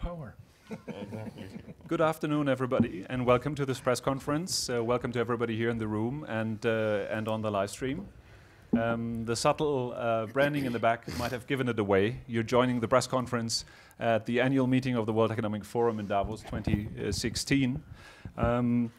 power. Good afternoon, everybody, and welcome to this press conference. Uh, welcome to everybody here in the room and, uh, and on the live stream. Um, the subtle uh, branding in the back might have given it away. You're joining the press conference at the annual meeting of the World Economic Forum in Davos 2016. Um,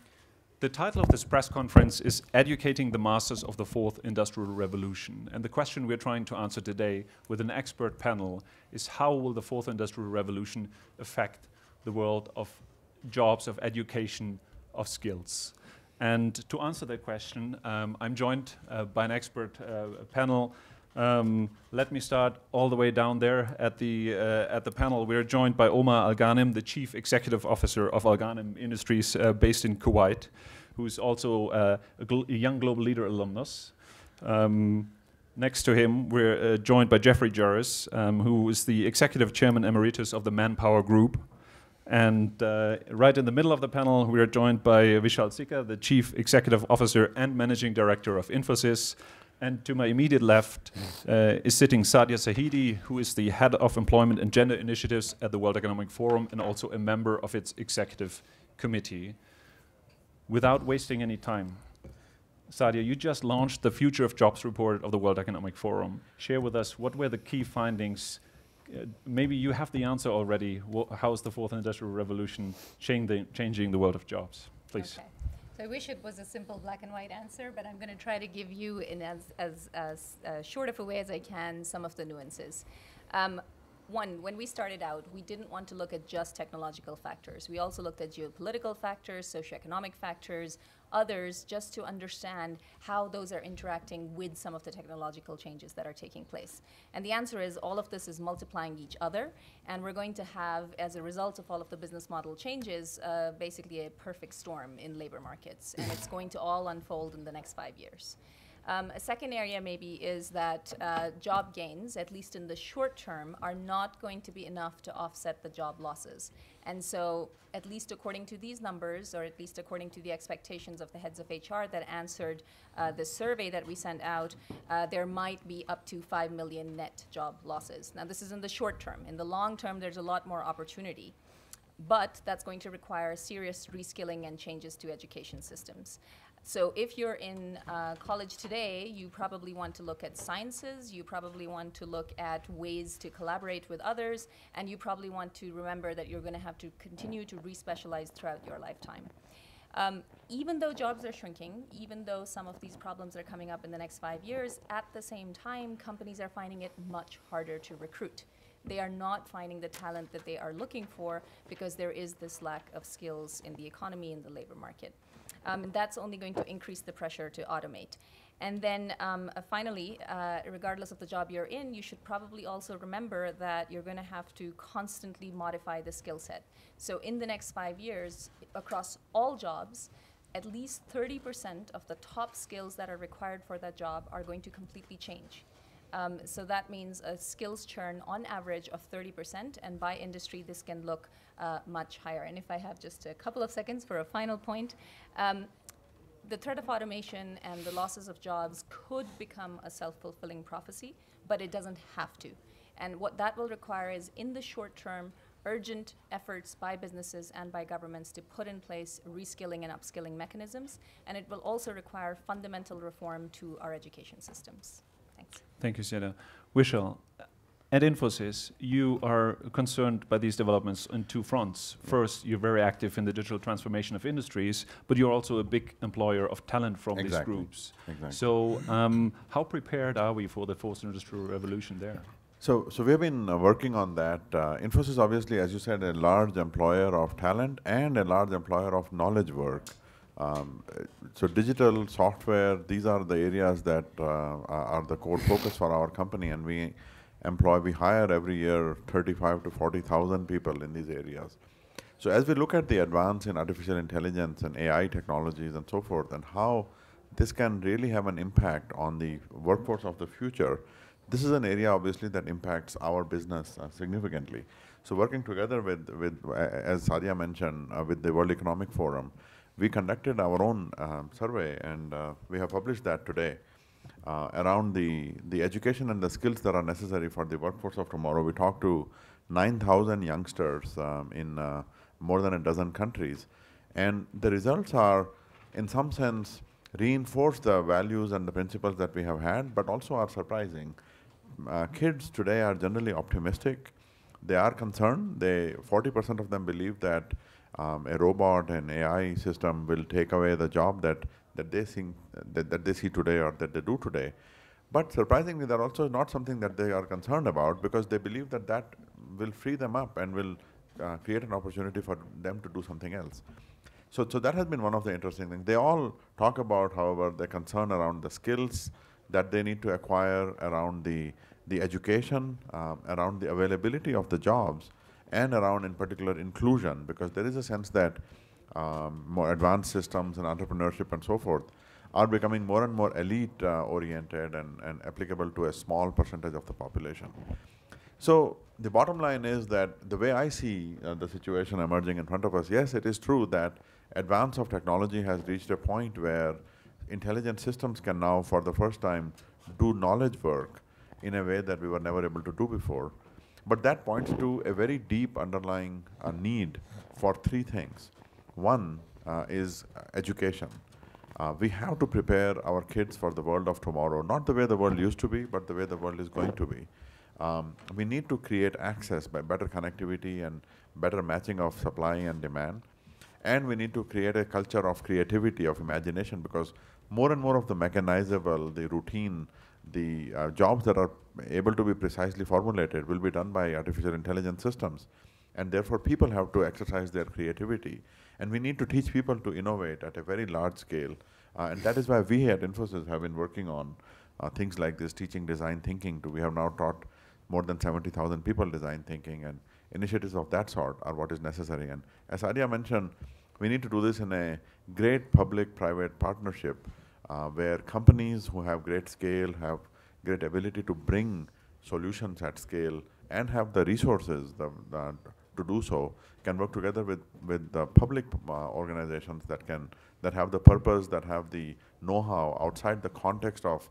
the title of this press conference is Educating the Masters of the Fourth Industrial Revolution. And the question we're trying to answer today with an expert panel is how will the Fourth Industrial Revolution affect the world of jobs, of education, of skills? And to answer that question, um, I'm joined uh, by an expert uh, panel. Um, let me start all the way down there at the uh, at the panel. We're joined by Omar Alghanim, the Chief Executive Officer of Alghanim Industries, uh, based in Kuwait, who's also uh, a, gl a, young global leader alumnus. Um, next to him, we're uh, joined by Jeffrey Joerres, um, who is the Executive Chairman Emeritus of the Manpower Group. And uh, right in the middle of the panel, we are joined by Vishal Sikka, the Chief Executive Officer and Managing Director of Infosys. And to my immediate left uh, is sitting Saadia Zahidi, who is the Head of Employment and Gender Initiatives at the World Economic Forum and also a member of its Executive Committee. Without wasting any time, Sadia, you just launched the Future of Jobs report of the World Economic Forum. Share with us what were the key findings uh, maybe you have the answer already. how is the fourth industrial revolution the, changing the world of jobs? Please. Okay. So I wish it was a simple black and white answer, but I'm going to try to give you in as, as, as short of a way as I can some of the nuances. Um, one, when we started out, we didn't want to look at just technological factors. We also looked at geopolitical factors, socioeconomic factors, others, just to understand how those are interacting with some of the technological changes that are taking place. And the answer is all of this is multiplying each other, and we're going to have, as a result of all of the business model changes, uh, basically a perfect storm in labor markets, and it's going to all unfold in the next five years. Um, a second area maybe is that uh, job gains, at least in the short term, are not going to be enough to offset the job losses. And so, at least according to these numbers, or at least according to the expectations of the heads of HR that answered uh, the survey that we sent out, uh, there might be up to 5 million net job losses. Now, this is in the short term. In the long term, there's a lot more opportunity but that's going to require serious reskilling and changes to education systems. So if you're in uh, college today, you probably want to look at sciences, you probably want to look at ways to collaborate with others, and you probably want to remember that you're going to have to continue to respecialize throughout your lifetime. Um, even though jobs are shrinking, even though some of these problems are coming up in the next five years, at the same time, companies are finding it much harder to recruit. They are not finding the talent that they are looking for because there is this lack of skills in the economy, in the labor market um, that's only going to increase the pressure to automate. And then um, uh, finally, uh, regardless of the job you're in, you should probably also remember that you're going to have to constantly modify the skill set. So in the next five years, across all jobs, at least 30% of the top skills that are required for that job are going to completely change. Um, so that means a skills churn on average of 30%, and by industry, this can look uh, much higher. And if I have just a couple of seconds for a final point, um, the threat of automation and the losses of jobs could become a self-fulfilling prophecy, but it doesn't have to. And what that will require is, in the short term, urgent efforts by businesses and by governments to put in place reskilling and upskilling mechanisms, and it will also require fundamental reform to our education systems. Thanks. Thank you, Saadia. Vishal, at Infosys, you are concerned by these developments on two fronts. First, you're very active in the digital transformation of industries, but you're also a big employer of talent from exactly. these groups. Exactly. So, um, how prepared are we for the fourth industrial revolution there? So, so we've been uh, working on that. Uh, Infosys, obviously, as you said, a large employer of talent and a large employer of knowledge work. Um, so digital software, these are the areas that uh, are the core focus for our company, and we employ, we hire every year 35 to 40,000 people in these areas. So as we look at the advance in artificial intelligence and AI technologies and so forth, and how this can really have an impact on the workforce of the future, this is an area obviously that impacts our business uh, significantly. So working together with, with uh, as Saadia mentioned, uh, with the World Economic Forum, we conducted our own um, survey and uh, we have published that today uh, around the, the education and the skills that are necessary for the workforce of tomorrow. We talked to 9,000 youngsters um, in uh, more than a dozen countries. And the results are, in some sense, reinforce the values and the principles that we have had, but also are surprising. Uh, kids today are generally optimistic. They are concerned. They 40% of them believe that um, a robot and AI system will take away the job that that they think that, that they see today or that they do today. But surprisingly, they're also not something that they are concerned about because they believe that that will free them up and will uh, create an opportunity for them to do something else. So, so that has been one of the interesting things. They all talk about, however, their concern around the skills that they need to acquire, around the, the education, um, around the availability of the jobs, and around, in particular, inclusion, because there is a sense that um, more advanced systems and entrepreneurship and so forth are becoming more and more elite uh, oriented and, and applicable to a small percentage of the population. So the bottom line is that the way I see uh, the situation emerging in front of us, yes, it is true that advance of technology has reached a point where intelligent systems can now, for the first time, do knowledge work in a way that we were never able to do before. But that points to a very deep underlying uh, need for three things. One uh, is education. Uh, we have to prepare our kids for the world of tomorrow, not the way the world used to be, but the way the world is going to be. Um, we need to create access by better connectivity and better matching of supply and demand. And we need to create a culture of creativity, of imagination, because more and more of the mechanizable, the routine, the uh, jobs that are able to be precisely formulated will be done by artificial intelligence systems. And therefore, people have to exercise their creativity. And we need to teach people to innovate at a very large scale. Uh, and that is why we at Infosys have been working on uh, things like this, teaching design thinking. To, we have now taught more than 70,000 people design thinking. And initiatives of that sort are what is necessary. And as Arya mentioned, we need to do this in a great public-private partnership uh, where companies who have great scale, have great ability to bring solutions at scale, and have the resources the, the, to do so, can work together with, with the public uh, organizations that can that have the purpose, that have the know-how outside the context of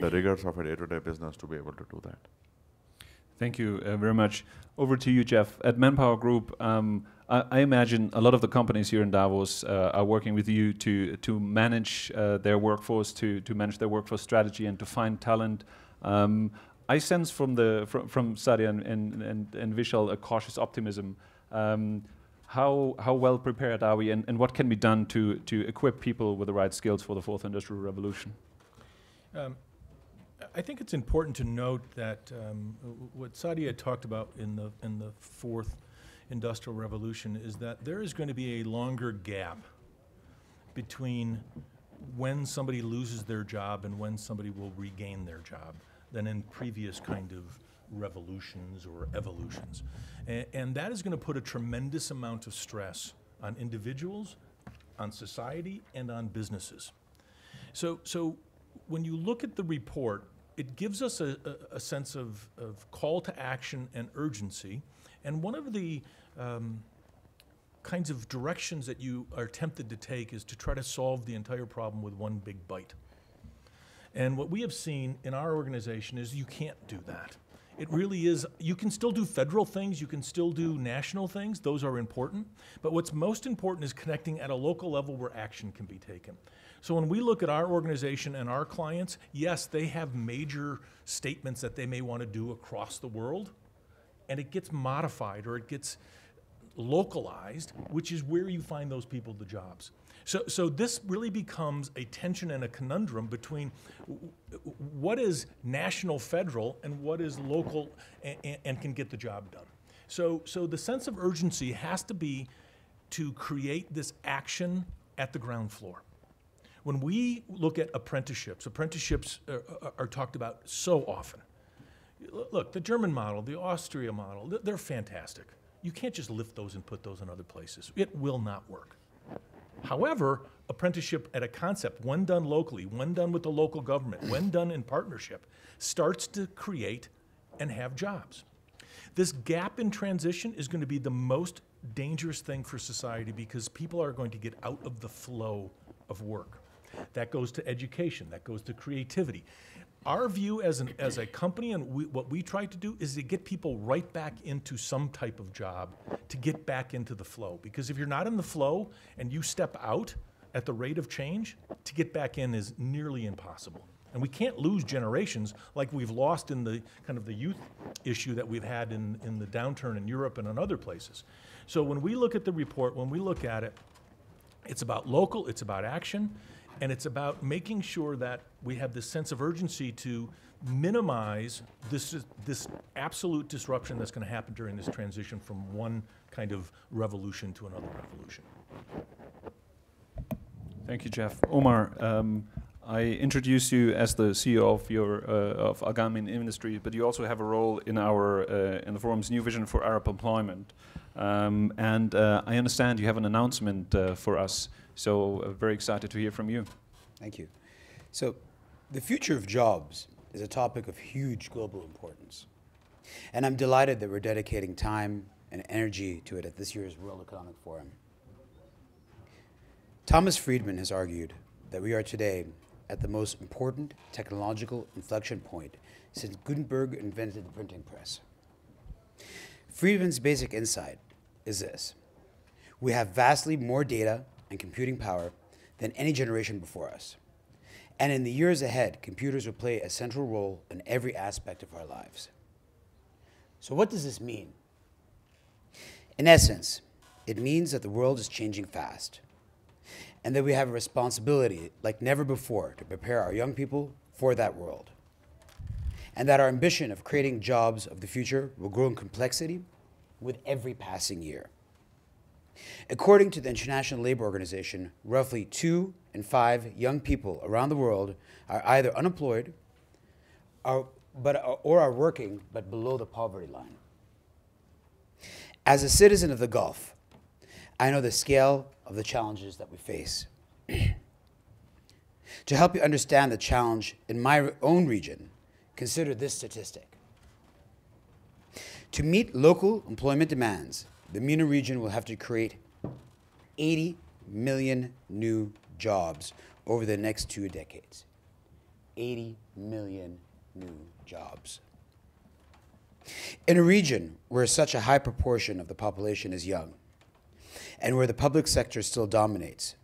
the rigors of a day-to-day -day business to be able to do that. Thank you uh, very much. Over to you, Jeff. At Manpower Group, um, I, I, imagine a lot of the companies here in Davos uh, are working with you to to manage uh, their workforce, to to manage their workforce strategy, and to find talent. Um, I sense from the from, from Saadia and, and, and, and Vishal a cautious optimism. Um, how how well prepared are we, and, and what can be done to to equip people with the right skills for the fourth industrial revolution? Um, I think it's important to note that um, what Saadia talked about in the in the fourth industrial revolution is that there is going to be a longer gap between when somebody loses their job and when somebody will regain their job than in previous kind of revolutions or evolutions. A and that is going to put a tremendous amount of stress on individuals, on society, and on businesses. So, so when you look at the report, it gives us a, a, a sense of, of, call to action and urgency. And one of the um, kinds of directions that you are tempted to take is to try to solve the entire problem with one big bite. And what we have seen in our organization is you can't do that. It really is, you can still do federal things, you can still do national things, those are important. But what's most important is connecting at a local level where action can be taken. So when we look at our organization and our clients, yes, they have major statements that they may want to do across the world, and it gets modified or it gets localized, which is where you find those people the jobs. So, so this really becomes a tension and a conundrum between what is national federal and what is local and, and, can get the job done. So, so the sense of urgency has to be to create this action at the ground floor. When we look at apprenticeships, apprenticeships are, are, are talked about so often. Look, the German model, the Austria model, they're fantastic. You can't just lift those and put those in other places. It will not work. However, apprenticeship at a concept, when done locally, when done with the local government, when done in partnership, starts to create and have jobs. This gap in transition is going to be the most dangerous thing for society because people are going to get out of the flow of work. That goes to education, that goes to creativity. Our view as an, as a company and we, what we try to do is to get people right back into some type of job, to get back into the flow. Because if you're not in the flow and you step out at the rate of change, to get back in is nearly impossible. And we can't lose generations like we've lost in the kind of the youth issue that we've had in, in the downturn in Europe and in other places. So when we look at the report, when we look at it, it's about local, it's about action, and it's about making sure that we have this sense of urgency to minimize this, this absolute disruption that's going to happen during this transition from one kind of revolution to another revolution. Thank you, Jeff. Omar, um, I introduce you as the CEO of your uh, of Alghanim Industry, but you also have a role in our uh, in the forum's new vision for Arab employment. Um, and uh, I understand you have an announcement uh, for us, so uh, very excited to hear from you. Thank you. So, the future of jobs is a topic of huge global importance, and I'm delighted that we're dedicating time and energy to it at this year's World Economic Forum. Thomas Friedman has argued that we are today at the most important technological inflection point since Gutenberg invented the printing press. Friedman's basic insight is this we have vastly more data and computing power than any generation before us. And in the years ahead, computers will play a central role in every aspect of our lives. So, what does this mean? In essence, it means that the world is changing fast and that we have a responsibility like never before to prepare our young people for that world. And that our ambition of creating jobs of the future will grow in complexity with every passing year. According to the International Labour Organization, roughly two in five young people around the world are either unemployed but, or are working but below the poverty line. As a citizen of the Gulf, I know the scale of the challenges that we face. to help you understand the challenge in my own region, consider this statistic. To meet local employment demands, the MENA region will have to create 80 million new jobs over the next two decades. 80 million new jobs. In a region where such a high proportion of the population is young, and where the public sector still dominates,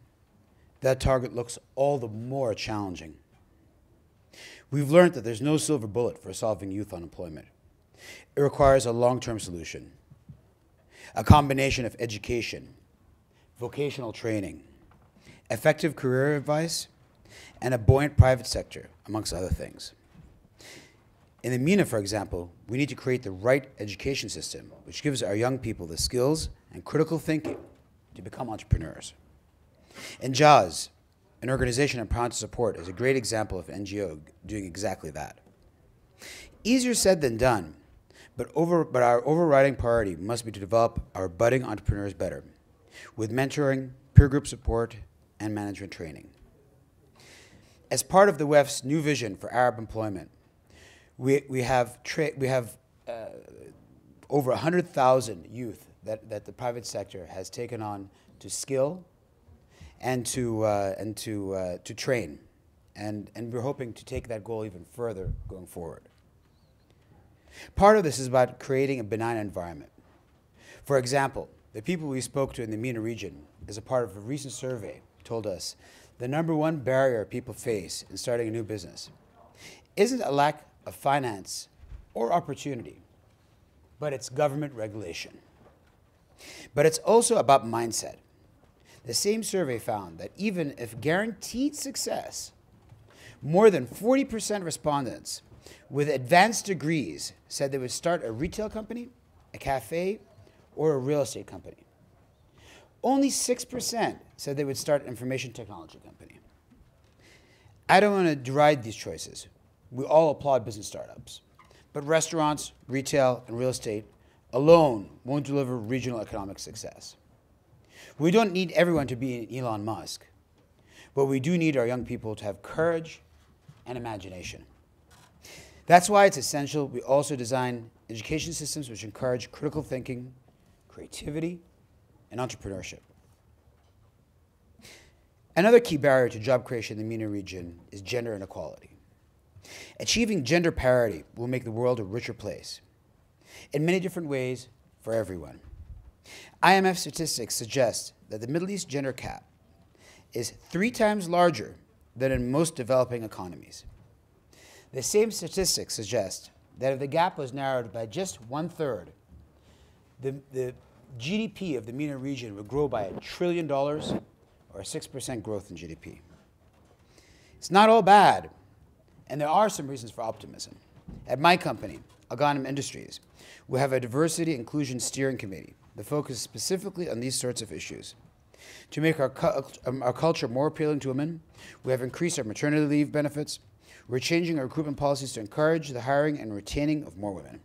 that target looks all the more challenging. We've learned that there's no silver bullet for solving youth unemployment. It requires a long term solution, a combination of education, vocational training, effective career advice, and a buoyant private sector, amongst other things. In the MENA, for example, we need to create the right education system, which gives our young people the skills and critical thinking to become entrepreneurs. And JAWS, an organization I'm proud to support, is a great example of NGO doing exactly that. Easier said than done, but, over, but our overriding priority must be to develop our budding entrepreneurs better with mentoring, peer group support, and management training. As part of the WEF's new vision for Arab employment, we, we have, we have uh, over 100,000 youth that, that the private sector has taken on to skill and to, uh, and to, uh, to train. And, and we're hoping to take that goal even further going forward. Part of this is about creating a benign environment. For example, the people we spoke to in the MENA region, as a part of a recent survey, told us the number one barrier people face in starting a new business isn't a lack of finance or opportunity, but it's government regulation. But it's also about mindset. The same survey found that even if guaranteed success, more than 40% respondents with advanced degrees said they would start a retail company, a cafe, or a real estate company. Only 6% said they would start an information technology company. I don't want to deride these choices. We all applaud business startups. But restaurants, retail, and real estate alone won't deliver regional economic success. We don't need everyone to be an Elon Musk, but we do need our young people to have courage and imagination. That's why it's essential we also design education systems which encourage critical thinking, creativity, and entrepreneurship. Another key barrier to job creation in the MENA region is gender inequality. Achieving gender parity will make the world a richer place in many different ways for everyone. IMF statistics suggest that the Middle East gender gap is three times larger than in most developing economies. The same statistics suggest that if the gap was narrowed by just one third, the, the GDP of the MENA region would grow by a trillion dollars or 6% growth in GDP. It's not all bad, and there are some reasons for optimism. At my company, Alghanim Industries, we have a diversity inclusion steering committee that focuses specifically on these sorts of issues. To make our, um, our culture more appealing to women, we have increased our maternity leave benefits. We're changing our recruitment policies to encourage the hiring and retaining of more women.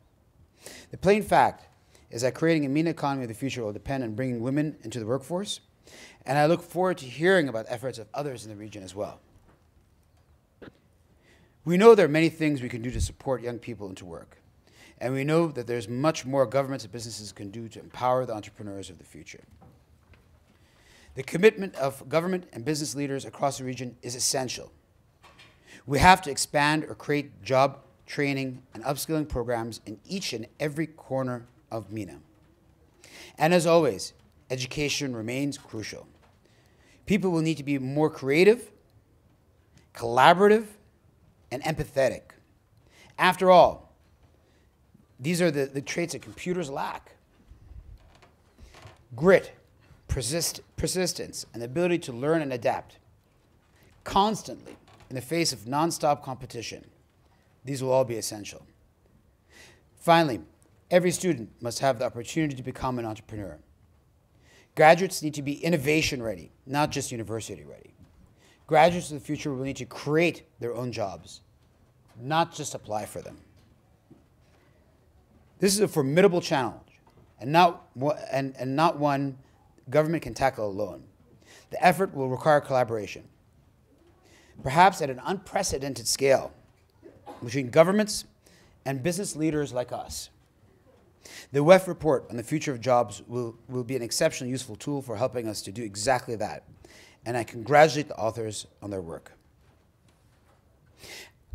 The plain fact is that creating a MENA economy of the future will depend on bringing women into the workforce, and I look forward to hearing about the efforts of others in the region as well. We know there are many things we can do to support young people into work, and we know that there's much more governments and businesses can do to empower the entrepreneurs of the future. The commitment of government and business leaders across the region is essential. We have to expand or create job training and upskilling programs in each and every corner of MENA. And as always, education remains crucial. People will need to be more creative, collaborative, and empathetic. After all, these are the, the traits that computers lack grit, persist, persistence, and the ability to learn and adapt constantly in the face of nonstop competition. These will all be essential. Finally, every student must have the opportunity to become an entrepreneur. Graduates need to be innovation ready, not just university ready. Graduates of the future will need to create their own jobs, not just apply for them. This is a formidable challenge, and not, and, and not one government can tackle alone. The effort will require collaboration, perhaps at an unprecedented scale, between governments and business leaders like us. The WEF report on the future of jobs will, will be an exceptionally useful tool for helping us to do exactly that, and I congratulate the authors on their work.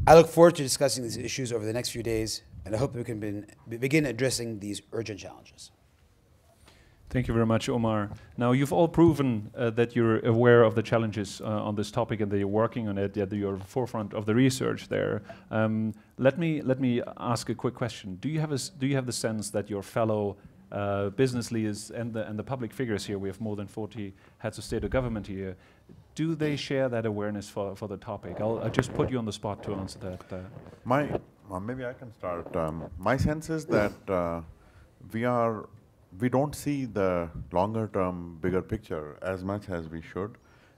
I look forward to discussing these issues over the next few days, and I hope we can bin, begin addressing these urgent challenges. Thank you very much, Omar. Now, you've all proven uh, that you're aware of the challenges uh, on this topic and that you're working on it, that you're forefront of the research there. Um, let me let me ask a quick question. Do you have a, do you have the sense that your fellow uh, business leaders and the and the public figures here, we have more than 40 heads of state or government here, do they share that awareness for, for the topic? I'll, I'll just put you on the spot to answer that. Uh. My maybe I can start. Um, my sense is that uh, we are we don't see the longer term bigger picture as much as we should.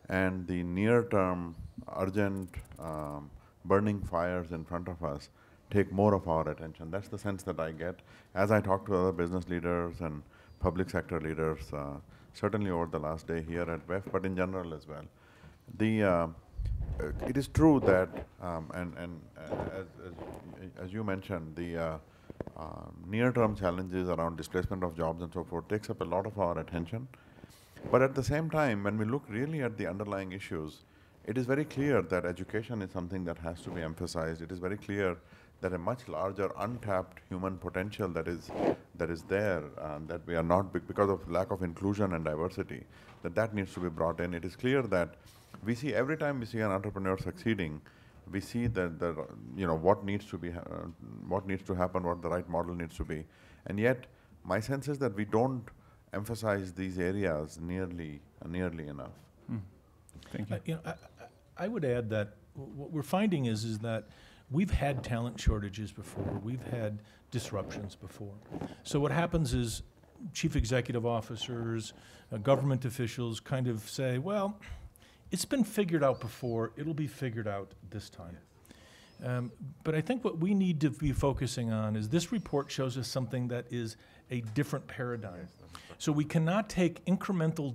And the near term urgent um, burning fires in front of us take more of our attention. That's the sense that i get. As i talk to other business leaders and public sector leaders uh, certainly over the last day here at WEF, but in general as well the uh, it is true that um, and and uh, as, as, as you mentioned the uh, um, near-term challenges around displacement of jobs and so forth takes up a lot of our attention. But at the same time, when we look really at the underlying issues, it is very clear that education is something that has to be emphasized. It is very clear that a much larger untapped human potential that is that is there uh, that we are not because of lack of inclusion and diversity that that needs to be brought in. It is clear that we see every time we see an entrepreneur succeeding, we see that the you know what needs to be uh, what needs to happen, what the right model needs to be, and yet my sense is that we don't emphasize these areas nearly uh, nearly enough. Mm. Thank you. Uh, you know, I, I would add that what we're finding is is that we've had talent shortages before. We've had disruptions before. So what happens is chief executive officers, uh, government officials kind of say, well it's been figured out before. It'll be figured out this time. Um, but I think what we need to be focusing on is this report shows us something that is a different paradigm. So we cannot take incremental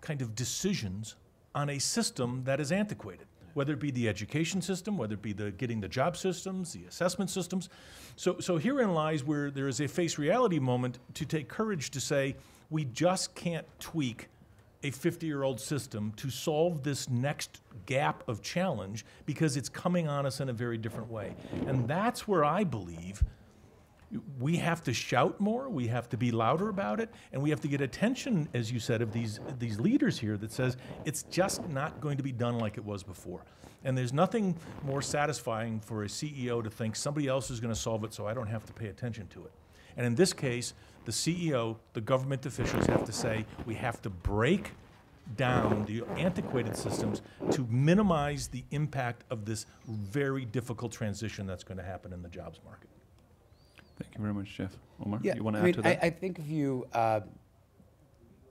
kind of decisions on a system that is antiquated, whether it be the education system, whether it be the getting the job systems, the assessment systems. So, so herein lies where there is a face reality moment to take courage to say, we just can't tweak a 50-year-old system to solve this next gap of challenge because it's coming on us in a very different way. And that's where I believe we have to shout more, we have to be louder about it, and we have to get attention, as you said, of these, these leaders here that says it's just not going to be done like it was before. And there's nothing more satisfying for a CEO to think somebody else is going to solve it so I don't have to pay attention to it. And in this case, the CEO, the government officials have to say, we have to break down the antiquated systems to minimize the impact of this very difficult transition that's going to happen in the jobs market. Thank you very much, Jeff. Omar, Yeah, you want to I add mean, to that? I, I think if you, uh,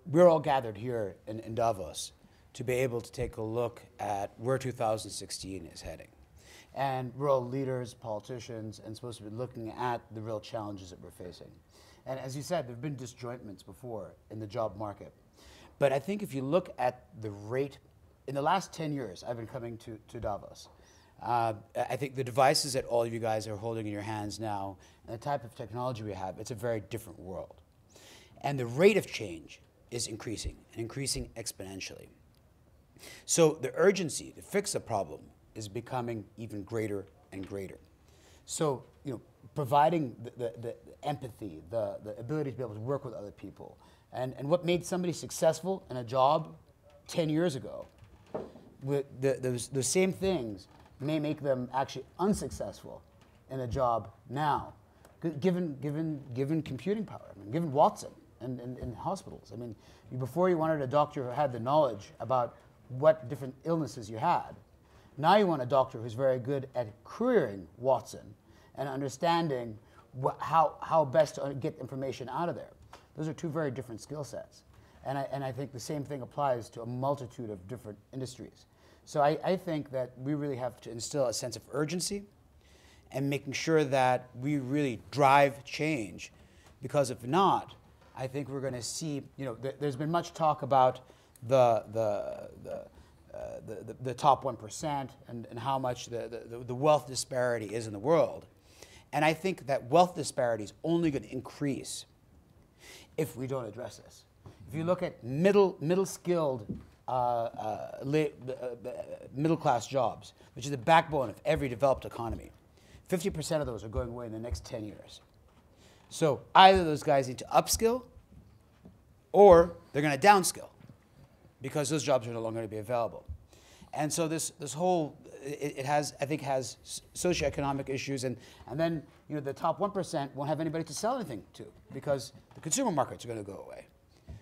we're all gathered here in, in Davos to be able to take a look at where 2016 is heading. And we're leaders, politicians, and supposed to be looking at the real challenges that we're facing. And as you said, there have been disjointments before in the job market. But I think if you look at the rate, in the last 10 years, I've been coming to, to Davos. Uh, I think the devices that all of you guys are holding in your hands now, and the type of technology we have, it's a very different world. And the rate of change is increasing, and increasing exponentially. So the urgency to fix the problem is becoming even greater and greater. So, you know, providing the, the, the empathy, the, the ability to be able to work with other people, and, and what made somebody successful in a job 10 years ago, the, those, those same things may make them actually unsuccessful in a job now, given, given, given computing power, I mean, given Watson in, in hospitals. I mean, before you wanted a doctor who had the knowledge about what different illnesses you had, now you want a doctor who's very good at querying Watson and understanding how, how best to get information out of there. Those are two very different skill sets. And I, and I think the same thing applies to a multitude of different industries. So I, I think that we really have to instill a sense of urgency and making sure that we really drive change. Because if not, I think we're going to see, you know, th- there's been much talk about the, the, the, the, the, the top 1% and, and how much the, the, the wealth disparity is in the world. And I think that wealth disparity is only going to increase if we don't address this. If you look at middle, middle skilled, uh, uh, uh, uh, middle class jobs, which is the backbone of every developed economy, 50% of those are going away in the next 10 years. So either those guys need to upskill or they're going to downskill because those jobs are no longer going to be available. And so this, this whole, it, it has, I think, has socioeconomic issues. And, and then, you know, the top 1% won't have anybody to sell anything to because the consumer markets are going to go away.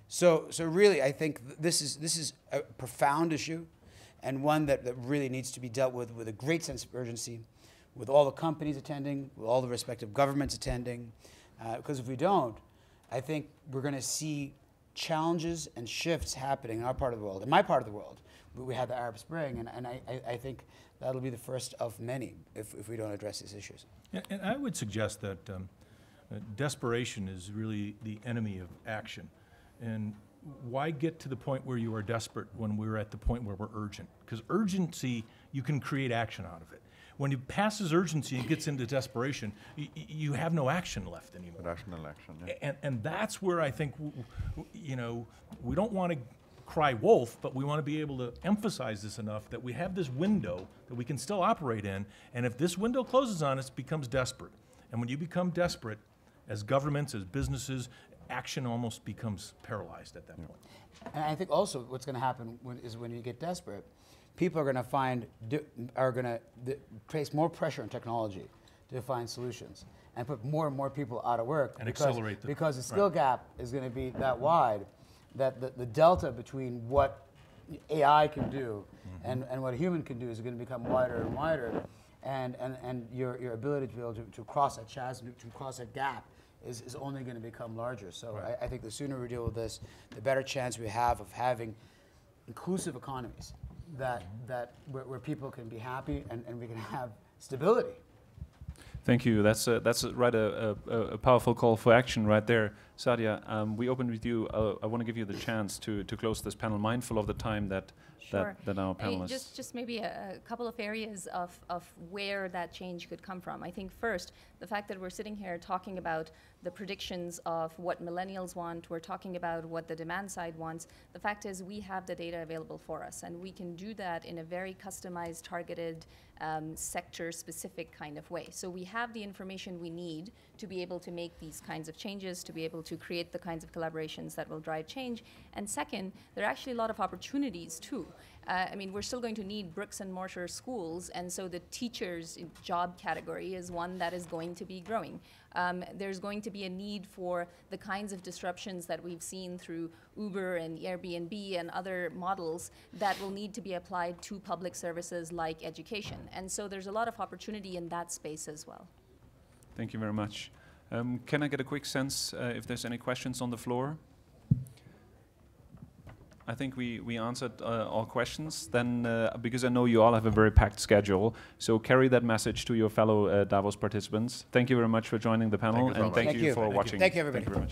So, so really, I think th- this is, this is a profound issue and one that, that really needs to be dealt with with a great sense of urgency, with all the companies attending, with all the respective governments attending. Uh, because if we don't, I think we're going to see challenges and shifts happening in our part of the world. In my part of the world, we, had the Arab Spring, and, and I, I, think that'll be the first of many if, if we don't address these issues. And I would suggest that um, uh, desperation is really the enemy of action. And why get to the point where you are desperate when we're at the point where we're urgent? Because urgency, you can create action out of it. When it passes urgency and gets into desperation, y- y- you have no action left anymore. Rational action, yeah. And, and that's where I think, w- w- you know, we don't want to cry wolf, but we want to be able to emphasize this enough that we have this window that we can still operate in. And if this window closes on us, it becomes desperate. And when you become desperate, as governments, as businesses, action almost becomes paralyzed at that point. And I think also what's going to happen when, is when you get desperate, people are going to find are going to place more pressure on technology to find solutions and put more and more people out of work And because, accelerate the- because the skill right. gap is going to be that wide that the, the delta between what AI can do Mm-hmm. and, and what a human can do is going to become wider and wider. And, and, and your, your ability to be able to, to cross that chasm, to cross that gap, is, is only going to become larger. So Right. I, I think the sooner we deal with this, the better chance we have of having inclusive economies that, that where, where people can be happy and, and we can have stability. Thank you. That's a, that's a, right a, a, a powerful call for action right there, Saadia. Um, we opened with you. Uh, I want to give you the chance to, to close this panel, mindful of the time that Sure. that, that our I panelists. just, just maybe a, a couple of areas of, of where that change could come from. I think first, the fact that we're sitting here talking about the predictions of what millennials want. We're talking about what the demand side wants. The fact is, we have the data available for us, and we can do that in a very customized, targeted, um, sector-specific kind of way. So we have the information we need to be able to make these kinds of changes, to be able to create the kinds of collaborations that will drive change. And second, there are actually a lot of opportunities too. Uh, I mean, we're still going to need bricks and mortar schools, and so the teachers' job category is one that is going to be growing. Um, there's going to be a need for the kinds of disruptions that we've seen through Uber and Airbnb and other models that will need to be applied to public services like education. And so there's a lot of opportunity in that space as well. Thank you very much. Um, can I get a quick sense uh, if there's any questions on the floor? I think we, we answered uh, all questions. Then, uh, because I know you all have a very packed schedule, so carry that message to your fellow uh, Davos participants. Thank you very much for joining the panel, you and much. thank, Thank you you. for Thank you. watching. Thank you, everybody. Thank you very much.